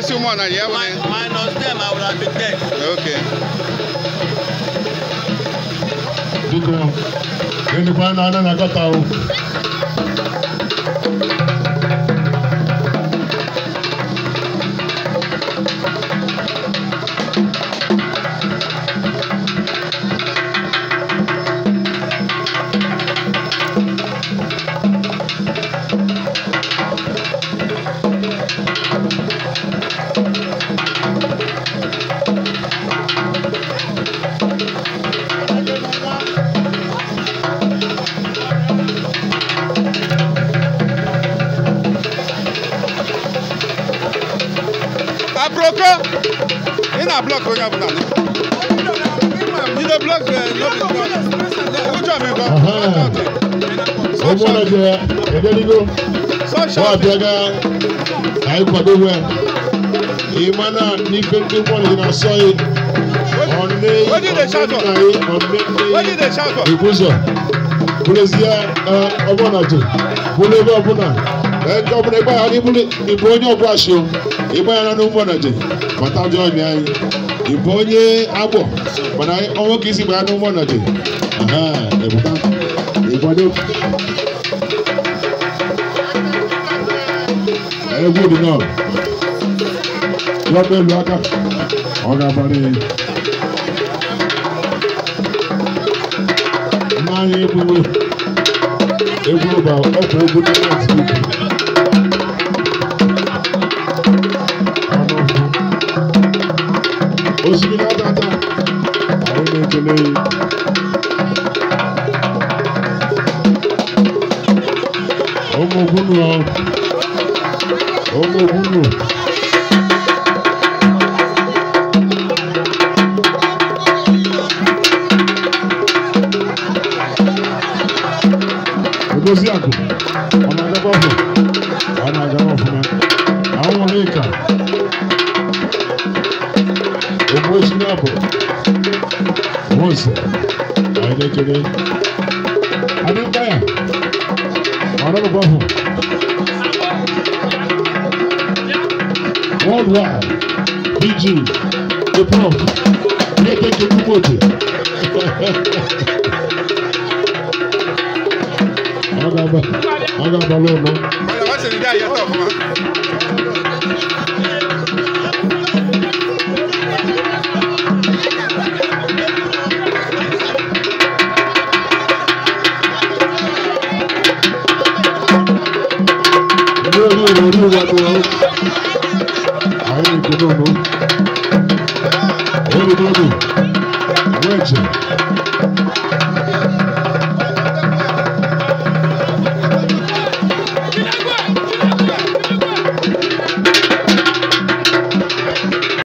case you want, yeah? Min minus them, I would have been dead. Okay. Diko, yẹn ni kwan na ana na gata o. oke ị na-blọk onye ọbụla jide blọk ụjọ mịkọ ụmụ Naịjirịa edeligo gbadịaga anyị kwadowe ịma na n'ife ndị ụgbọ na na-asọ yị ọnne ọnne ibụzọ bụlezie ọbụla tụ bụlebe ọbụla ego bụrụ ịgba ya ịbụ onye ọbụla si o ịgba ya n'ọnụ ụgbọ nọje mata ọjọọ ọmị anyị onye agbọ mana ọnwụ ka isi gba ya n'ụgbọ nọje ebuka ịgbado egwu dị nọ lọba elu aka ọ ga-abalị mmanya egbuwe egwu ba ọkwa egwu dị n'etiti òṣìbìlà tata àwọn ilé ìtẹ̀lé yìí. ọmọ ogun nù ọ ọmọ ogun nù. ogozi àgò ọmọ agbábọ́ ọ̀fọ̀ ọmọ agbábọ́ ọ̀fọ̀ náà àwọn ọmọ ìka. Omosinabo, Mose, Ayedekere, Adébáyà, Ọ̀rẹ́bù Bọ́fù. Worldwide, BG, The Prof, Yékéké Kúmọ̀tì. Ọ̀gá bá lóun náà. Ọ̀gá bá ṣe ní dá ìyàtọ̀ fún wa. lórí ìrònú wọnú ọ. àwọn ìdùnnú àwọn ìdùnnú àwọn ẹ̀jẹ̀.